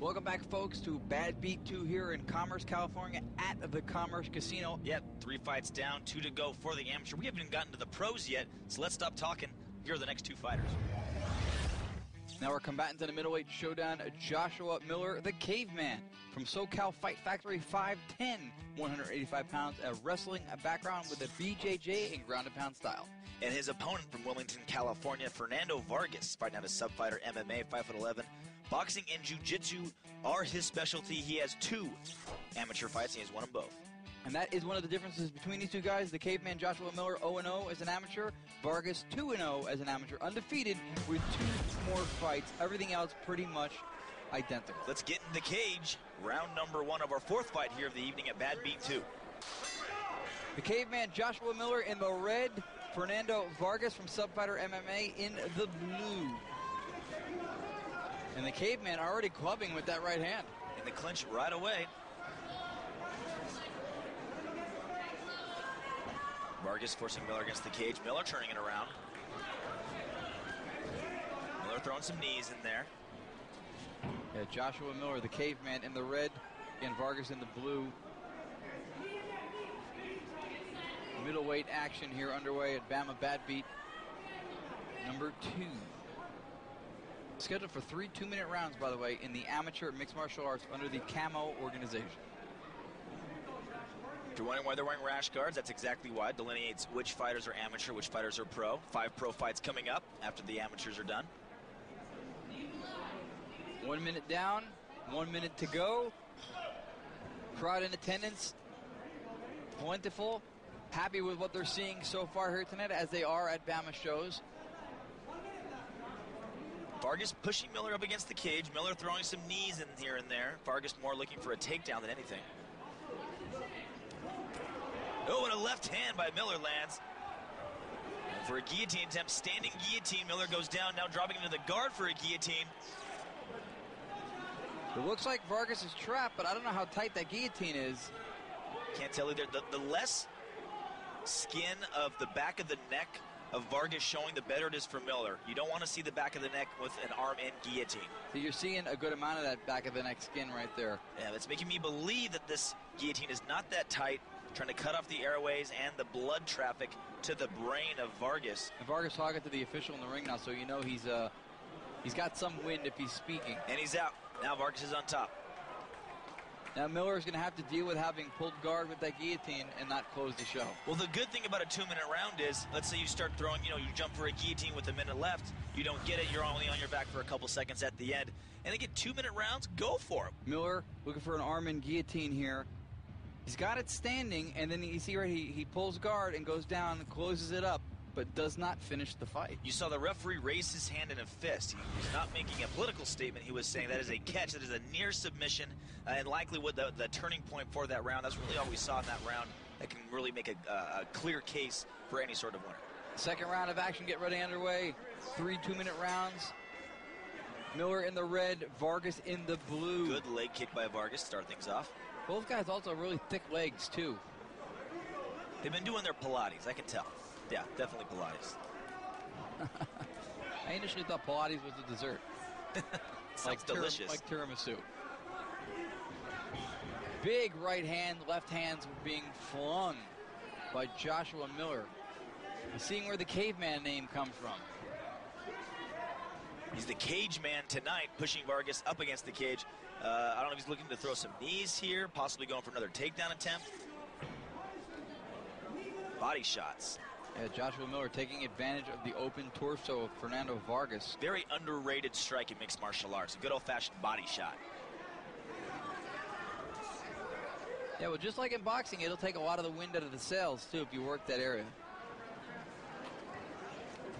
Welcome back, folks, to Bad Beat 2 here in Commerce, California at the Commerce Casino. Yep, three fights down, two to go for the amateur. We haven't even gotten to the pros yet, so let's stop talking. Here are the next two fighters. Now our combatants in the middleweight showdown, Joshua Miller, the caveman from SoCal Fight Factory 5'10", 185 pounds, a wrestling background with a BJJ and ground and pound style. And his opponent from Wilmington, California, Fernando Vargas, fighting out a sub fighter MMA, 5'11". Boxing and jiu-jitsu are his specialty. He has two amateur fights, and he has won them both. And that is one of the differences between these two guys. The caveman Joshua Miller 0-0 as an amateur, Vargas 2-0 as an amateur, undefeated with two more fights. Everything else pretty much identical. Let's get in the cage. Round number one of our fourth fight here of the evening at Bad Beat 2. The caveman Joshua Miller in the red, Fernando Vargas from Subfighter MMA in the blue. And the caveman already clubbing with that right hand. In the clinch right away. Vargas forcing Miller against the cage. Miller turning it around. Miller throwing some knees in there. Yeah, Joshua Miller, the caveman in the red, and Vargas in the blue. Middleweight action here underway at Bamma Bad Beat number two. Scheduled for three two-minute rounds, by the way, in the amateur mixed martial arts under the Camo organization. If you're wondering why they're wearing rash guards, that's exactly why. It delineates which fighters are amateur, which fighters are pro. Five pro fights coming up after the amateurs are done. One minute down, one minute to go. Crowd in attendance, plentiful. Happy with what they're seeing so far here tonight, as they are at Bamma shows. Vargas pushing Miller up against the cage. Miller throwing some knees in here and there. Vargas more looking for a takedown than anything. Oh, and a left hand by Miller lands. And for a guillotine attempt, standing guillotine. Miller goes down, now dropping into the guard for a guillotine. It looks like Vargas is trapped, but I don't know how tight that guillotine is. Can't tell either. The, the less skin of the back of the neck of Vargas showing, the better it is for Miller. You don't want to see the back of the neck with an arm in guillotine. So you're seeing a good amount of that back of the neck skin right there. Yeah, that's making me believe that this guillotine is not that tight, trying to cut off the airways and the blood traffic to the brain of Vargas. And Vargas talking to the official in the ring now, so you know he's uh he's got some wind if he's speaking. And he's out. Now Vargas is on top. Now Miller is going to have to deal with having pulled guard with that guillotine and not close the show. Well, the good thing about a two-minute round is, let's say you start throwing, you know, you jump for a guillotine with a minute left, you don't get it, you're only on your back for a couple seconds at the end, and they get two-minute rounds, go for it. Miller looking for an arm in guillotine here. He's got it standing, and then you see right he, he pulls guard and goes down and closes it up, but does not finish the fight. You saw the referee raise his hand in a fist. He was not making a political statement. He was saying that is a catch, that is a near submission, uh, and likely what the, the turning point for that round. That's really all we saw in that round that can really make a, uh, a clear case for any sort of winner. Second round of action get ready underway. Three two-minute rounds. Miller in the red, Vargas in the blue. Good leg kick by Vargas, start things off. Both guys also really thick legs too. They've been doing their Pilates, I can tell. Yeah, definitely Pilates. I initially thought Pilates was a dessert. Sounds like delicious. like tiramisu. Big right hand, left hands being flung by Joshua Miller. Seeing where the caveman name comes from. He's the cage man tonight, pushing Vargas up against the cage. Uh, I don't know if he's looking to throw some knees here, possibly going for another takedown attempt. Body shots. Yeah, Joshua Miller taking advantage of the open torso of Fernando Vargas. Very underrated strike in mixed martial arts. A good old fashioned body shot. Yeah, well, just like in boxing, it'll take a lot of the wind out of the sails, too, if you work that area.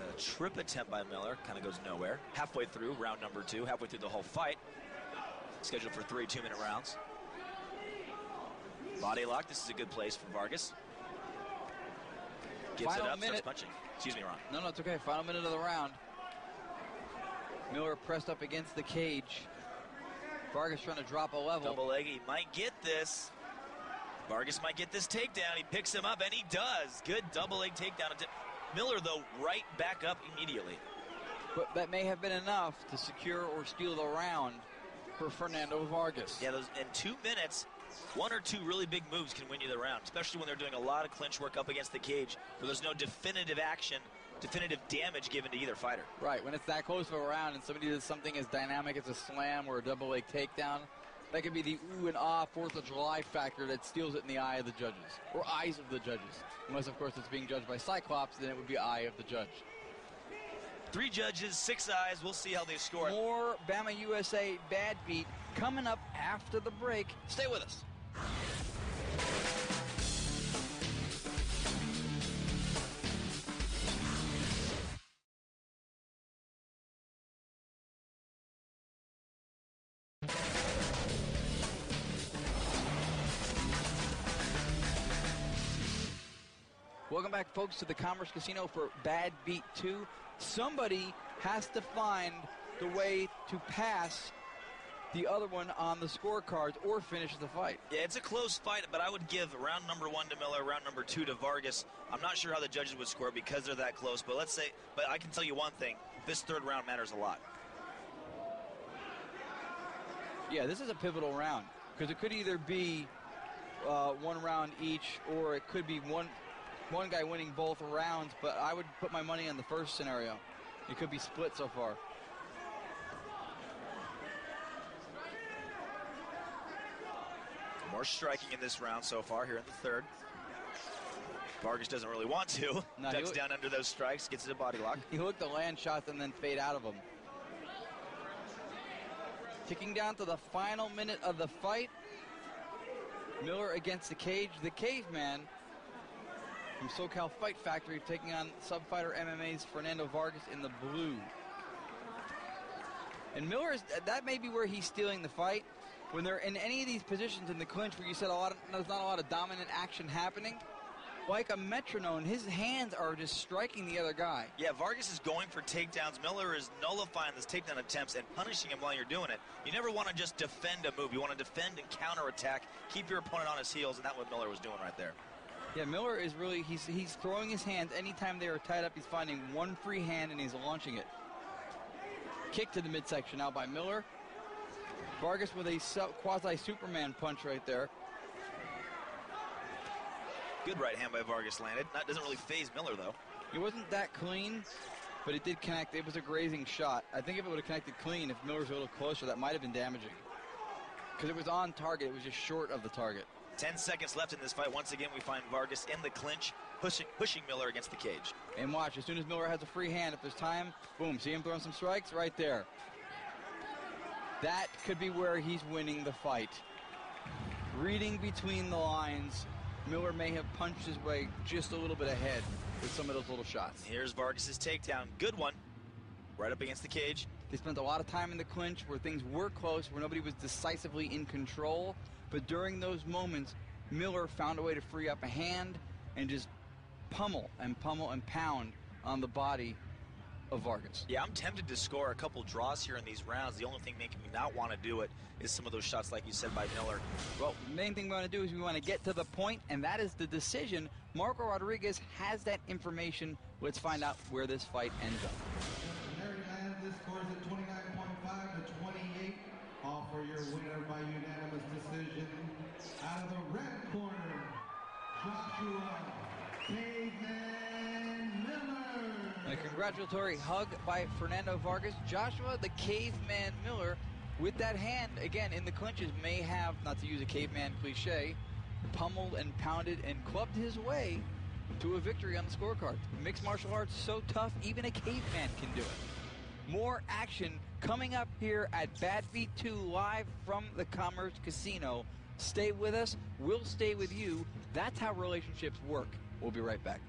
A trip attempt by Miller kind of goes nowhere. Halfway through round number two, halfway through the whole fight. Scheduled for three two minute rounds. Body lock. This is a good place for Vargas. Gives Final it up, minute. starts punching. Excuse me, Ron. No, no, it's okay. Final minute of the round. Miller pressed up against the cage. Vargas trying to drop a level. Double leg. He might get this. Vargas might get this takedown. He picks him up, and he does. Good double leg takedown. Miller, though, right back up immediately. But that may have been enough to secure or steal the round for Fernando Vargas. Yeah, those in two minutes, one or two really big moves can win you the round, especially when they're doing a lot of clinch work up against the cage where there's no definitive action, definitive damage given to either fighter. Right, when it's that close of a round and somebody does something as dynamic as a slam or a double leg takedown, that could be the ooh and ah Fourth of July factor that steals it in the eye of the judges, or eyes of the judges. Unless, of course, it's being judged by Cyclops, then it would be eye of the judge. Three judges, six eyes. We'll see how they score. More Bamma USA bad beat coming up after the break. Stay with us. Welcome back, folks, to the Commerce Casino for Bad Beat 2. Somebody has to find the way to pass the other one on the scorecards or finish the fight. Yeah, it's a close fight, but I would give round number one to Miller, round number two to Vargas. I'm not sure how the judges would score because they're that close, but let's say, but I can tell you one thing: this third round matters a lot. Yeah, this is a pivotal round because it could either be uh, one round each, or it could be one one guy winning both rounds. But I would put my money on the first scenario. It could be split so far. More striking in this round so far here in the third. Vargas doesn't really want to. No, Ducks down under those strikes, gets it a body lock. He looked the land shots and then fade out of them. Ticking down to the final minute of the fight. Miller against the cage. The caveman from SoCal Fight Factory taking on Subfighter MMA's Fernando Vargas in the blue. And Miller is that may be where he's stealing the fight. When they're in any of these positions in the clinch where you said a lot of, there's not a lot of dominant action happening, like a metronome, his hands are just striking the other guy. Yeah, Vargas is going for takedowns. Miller is nullifying those takedown attempts and punishing him while you're doing it. You never want to just defend a move. You want to defend and counterattack, keep your opponent on his heels, and that's what Miller was doing right there. Yeah, Miller is really he's he's throwing his hands anytime they are tied up. He's finding one free hand and he's launching it. Kick to the midsection now by Miller. Vargas with a quasi Superman punch right there. Good right hand by Vargas landed. That doesn't really phase Miller, though. It wasn't that clean, but it did connect. It was a grazing shot. I think if it would have connected clean, if Miller's a little closer, that might have been damaging. Because it was on target, it was just short of the target. 10 seconds left in this fight. Once again, we find Vargas in the clinch, pushing, pushing Miller against the cage. And watch, as soon as Miller has a free hand, if there's time, boom, see him throwing some strikes right there. That could be where he's winning the fight. Reading between the lines, Miller may have punched his way just a little bit ahead with some of those little shots. Here's Vargas's takedown. Good one. Right up against the cage. They spent a lot of time in the clinch where things were close, where nobody was decisively in control. But during those moments, Miller found a way to free up a hand and just pummel and pummel and pound on the body of Vargas. Yeah, I'm tempted to score a couple draws here in these rounds. The only thing making me not want to do it is some of those shots, like you said, by Miller. Well, the main thing we want to do is we want to get to the point, and that is the decision. Marco Rodriguez has that information. Let's find out where this fight ends up. There you have this scores at 29.5 to 28. All for your winner by unanimous decision. Out of the red corner, Joshua Caveman Miller. A congratulatory hug by Fernando Vargas. Joshua, the caveman Miller, with that hand, again, in the clinches, may have, not to use a caveman cliche, pummeled and pounded and clubbed his way to a victory on the scorecard. Mixed martial arts so tough, even a caveman can do it. More action coming up here at Bad Beat 2 live from the Commerce Casino. Stay with us. We'll stay with you. That's how relationships work. We'll be right back.